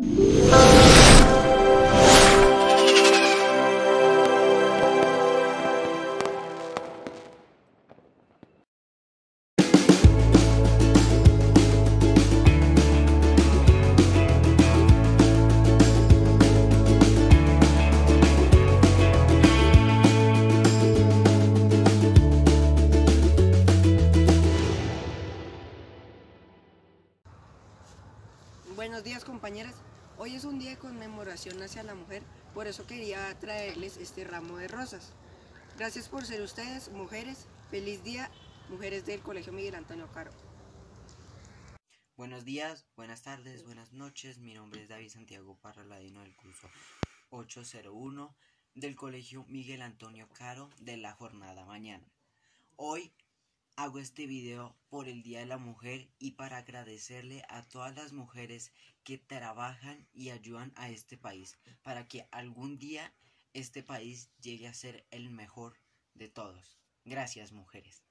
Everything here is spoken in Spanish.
Música Buenos días compañeras, hoy es un día de conmemoración hacia la mujer, por eso quería traerles este ramo de rosas. Gracias por ser ustedes, mujeres. Feliz día, mujeres del Colegio Miguel Antonio Caro. Buenos días, buenas tardes, buenas noches. Mi nombre es David Santiago Parraladino del curso 801 del Colegio Miguel Antonio Caro de la jornada mañana. Hoy hago este video por el Día de la Mujer y para agradecerle a todas las mujeres que trabajan y ayudan a este país para que algún día este país llegue a ser el mejor de todos. Gracias mujeres.